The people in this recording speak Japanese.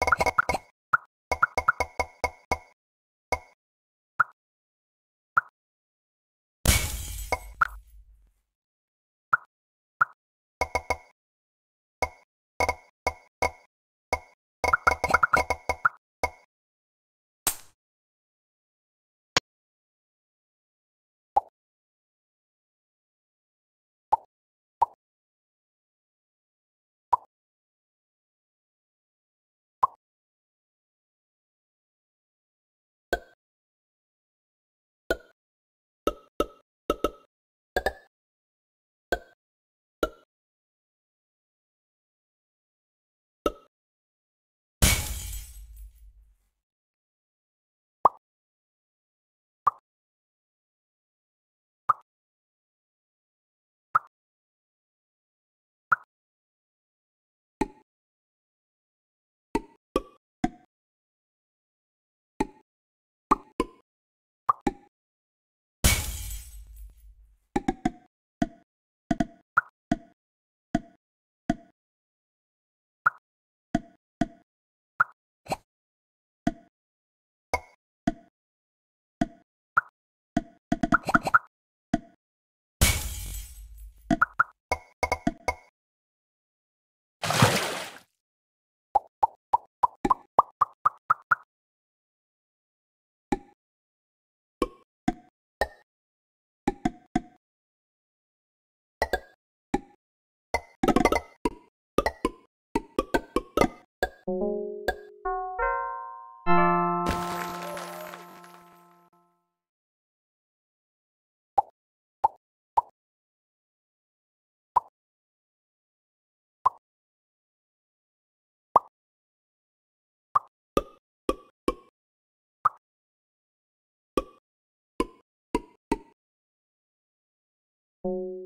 you you